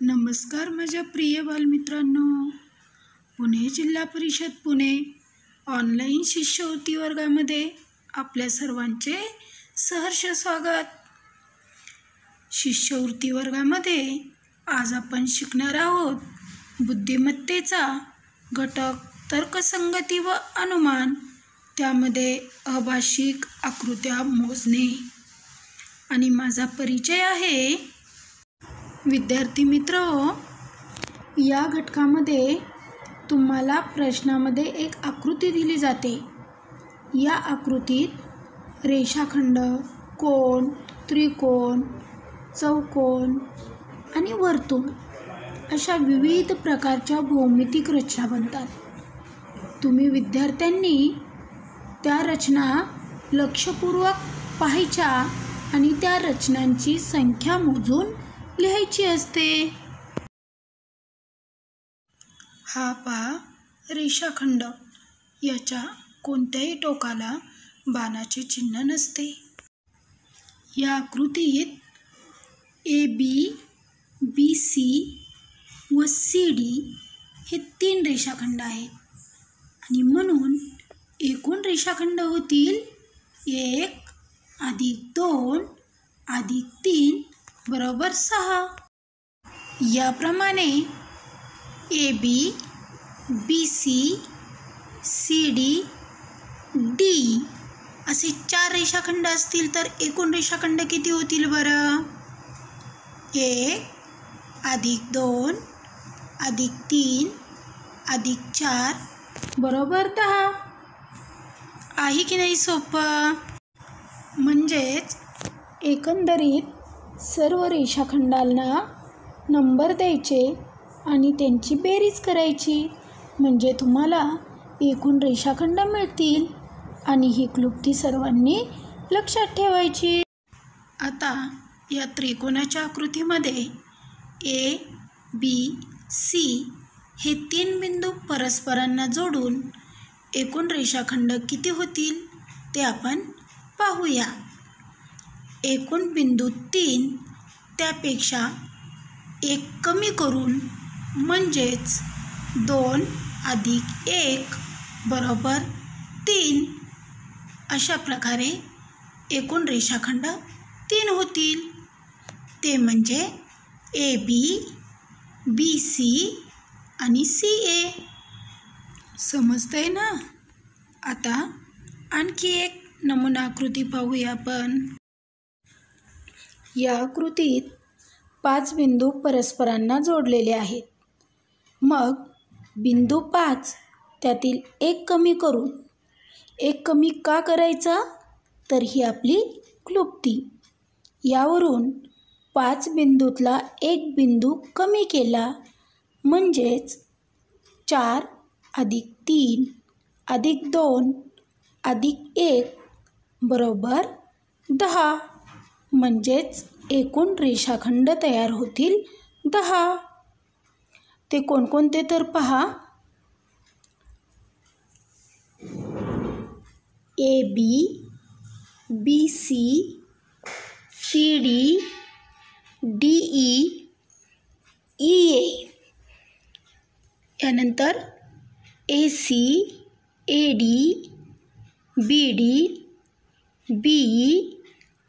नमस्कार माझ्या प्रिय बालमित्रांनो. पुणे जिल्हा परिषद पुणे ऑनलाईन शिष्यवृत्ती वर्गामध्ये आपल्या सर्वांचे सहर्ष स्वागत. शिष्यवृत्ती वर्गामध्ये आज आपण शिकणार आहोत बुद्धिमत्तेचा घटक तर्कसंगती व अनुमान त्यामध्ये अभाषिक आकृत्या मोजणे. आणि माझा परिचय आहे विद्यार्थी मित्र या घटकामध्ये तुम्हाला प्रश्नामध्ये एक आकृती दिली जाते. या आकृतीत रेषाखंड कोण त्रिकोण चौकोन आणि वर्तुळ अशा विविध प्रकारच्या भौमितिक रचना बनतात. तुम्ही विद्यार्थ्यांनी त्या रचना लक्षपूर्वक पाहायच्या आणि त्या रचनांची संख्या मोजून लिहायची असते. हा पहा रेषाखंड याच्या कोणत्याही टोकाला बाणाचे चिन्ह नसते. या आकृतीत ए बी बी सी व सी डी हे तीन रेषाखंड आहेत. आणि म्हणून एकूण रेषाखंड होतील एक अधिक दोन अधिक तीन बरोबर सहा. याप्रमाणे A B B C C D D असे चार रेषाखंड असतील तर एकूण रेषाखंड किती होतील बरं? एक अधिक दोन अधिक तीन अधिक चार. बरोबर दहा. आहे की नाही सोपं? म्हणजेच एकंदरीत सर्व रेषाखंडांना नंबर द्यायचे आणि त्यांची बेरीज करायची. म्हणजे तुम्हाला एकूण रेषाखंड मिळतील आणि ही क्लुप्ती सर्वांनी लक्षात ठेवायची. आता या त्रिकोणाच्या आकृतीमध्ये ए बी सी हे तीन बिंदू परस्परांना जोडून एकूण रेषाखंड किती होतील ते आपण पाहूया. एकूण बिंदू तीन त्यापेक्षा एक कमी करून म्हणजेच दोन अधिक एक बरोबर तीन अशा प्रकारे एकूण रेषाखंड तीन होतील. ते म्हणजे ए बी बी सी आणि सी ए समजतंय ना? आता आणखी एक नमुना आकृती पाहूया आपण. या आकृतीत पाच बिंदू परस्परांना जोडलेले आहेत. मग बिंदू पाच त्यातील एक कमी करून एक कमी का करायचा? तर ही आपली क्लुप्ती. यावरून पाच बिंदूतला एक बिंदू कमी केला. म्हणजेच चार अधिक तीन अधिक दोन अधिक एक बरोबर दहा. म्हणजेच एकूण रेषाखंड तयार होतील दहा. ते कोणकोणते तर पहा. A B B C C D D E E A. यानंतर A C A D B D B E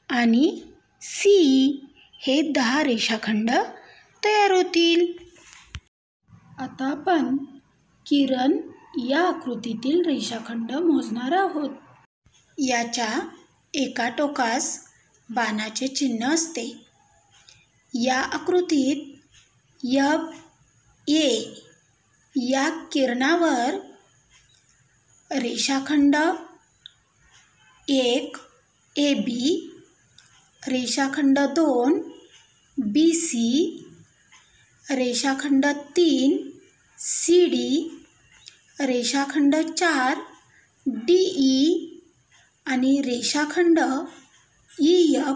आणि सी हे दहा रेषाखंड तयार होतील. आता आपण किरण या आकृतीतील रेषाखंड मोजणार आहोत. याच्या एका टोकास बाणाचे चिन्ह असते. या आकृतीत यब ए या किरणावर रेषाखंड एक ए बी रेषाखंड दोन बी सी रेषाखंड तीन सी डी रेषाखंड चार डी ई आणि रेषाखंड ई एफ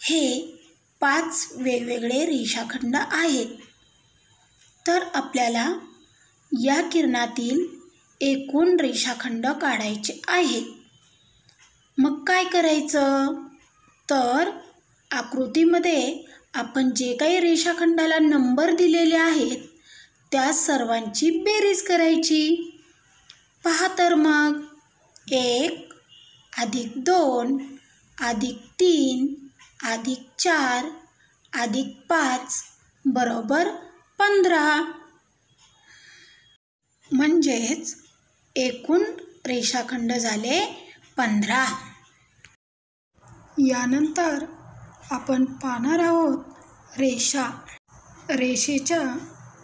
हे पाच वेगवेगळे रेषाखंड आहेत. तर आपल्याला या किरणातील एकूण रेषाखंड काढायचे आहेत. मग काय करायचं? तर आकृतीमध्ये आपण जे काही रेषाखंडाला नंबर दिलेले आहेत त्या सर्वांची बेरीज करायची. पहा तर मग. एक अधिक दोन अधिक तीन अधिक चार अधिक पाच बरोबर पंधरा. म्हणजेच एकूण रेषाखंड झाले पंधरा. यानंतर आपण पाहणार आहोत रेषा. रेषेच्या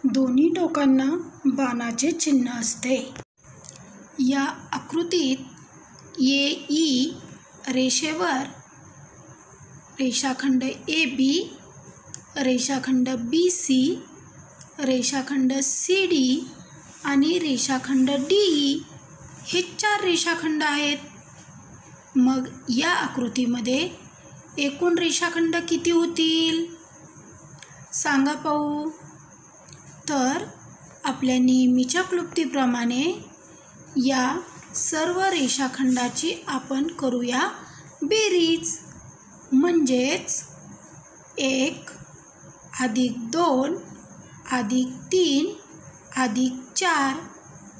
दोन्ही टोकांना बाणाचे चिन्ह असते. या आकृतीत ए ई रेषेवर रेषाखंड ए बी रेषाखंड बी सी रेषाखंड सी डी आणि रेषाखंड डी ई हे चार रेषाखंड आहेत. मग या आकृतीमध्ये एकूण रेषाखंड किती होतील? सांगा पाहू. तर आपल्या नेहमीच्या क्लुप्तीप्रमाणे या सर्व रेषाखंडाची आपण करूया बेरीज. म्हणजेच एक अधिक दोन अधिक तीन अधिक चार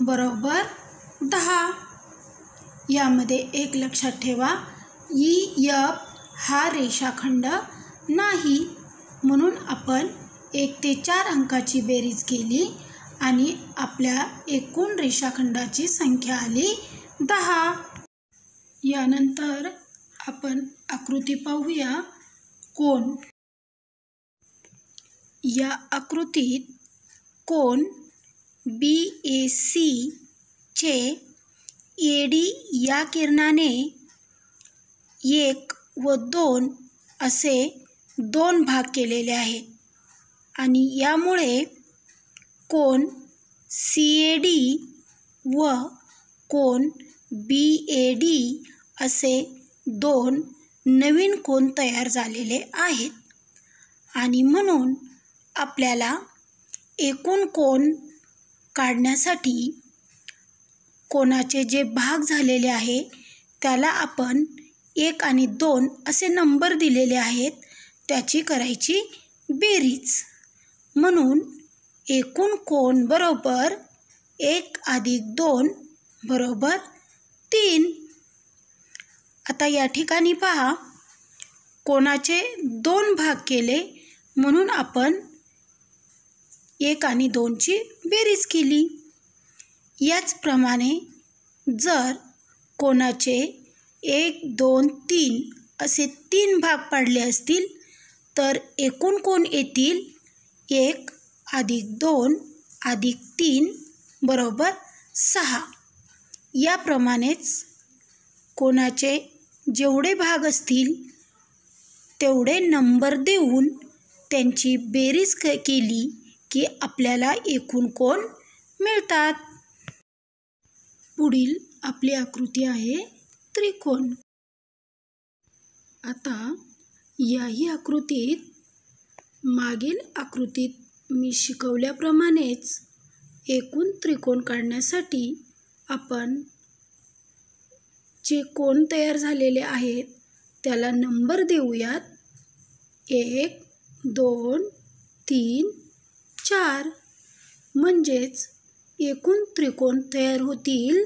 बरोबर दहा. यामध्ये एक लक्षात ठेवा ई यप हा रेषाखंड नाही. म्हणून आपण एक ते चार अंकाची बेरीज केली आणि आपल्या एकूण रेषाखंडाची संख्या आली दहा. यानंतर आपण आकृती पाहूया. कोण या आकृतीत कोण बी ए सी चे ए डी या किरणाने एक व दोन असे दोन भाग केलेले आहेत. आणि यामुळे कोण सी ए डी व कोण बी ए डी असे दोन नवीन कोण तयार झालेले आहेत. आणि म्हणून आपल्याला एकूण कोण काढण्यासाठी कोणाचे जे भाग झालेले आहे त्याला आपण एक आणि दोन असे नंबर दिलेले आहेत त्याची करायची बेरीज. म्हणून एकूण कोण बरोबर एक अधिक दोन बरोबर तीन? आता या ठिकाणी पहा कोणाचे दोन भाग केले म्हणून आपण एक आणि दोनची बेरीज केली. याचप्रमाणे जर कोणाचे एक दोन तीन असे तीन भाग पाडले असतील तर एकूण कोण येतील? एक अधिक दोन अधिक तीन बरोबर सहा. याप्रमाणेच कोणाचे जेवढे भाग असतील तेवढे नंबर देऊन त्यांची बेरीज क केली की आपल्याला एकूण कोण मिळतात? पुढील आपली आकृती आहे त्रिकोण. आता याही आकृतीत मागील आकृतीत मी शिकवल्याप्रमाणेच एकूण त्रिकोण काढण्यासाठी आपण जे कोण तयार झालेले आहेत त्याला नंबर देऊयात. एक दोन तीन चार. म्हणजेच एकूण त्रिकोण तयार होतील.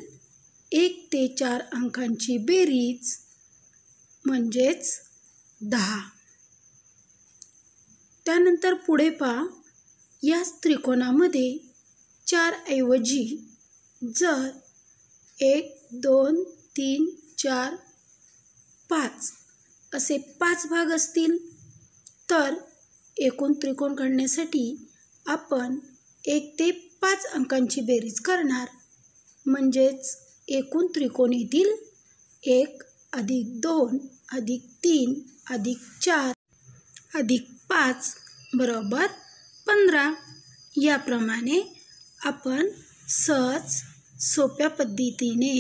एक ते चार अंकांची बेरीज म्हणजेच दहा. त्यानंतर पुढे पहा. याच त्रिकोणामध्ये चारऐवजी जर एक दोन तीन चार पाच असे पाच भाग असतील तर एकूण त्रिकोण काढण्यासाठी आपण एक ते पाच अंकांची बेरीज करणार. म्हणजेच एकूण त्रिकोण येतील एक अधिक दोन अधिक तीन अधिक चार अधिक पाच बरोबर पंधरा. याप्रमाणे आपण सहज सोप्या पद्धतीने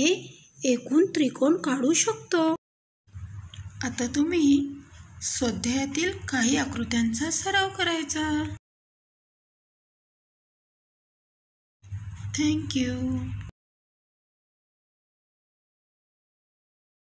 एकूण त्रिकोण काढू शकतो. आता तुम्ही स्वाध्यायातील काही आकृत्यांचा सराव करायचा. Thank you.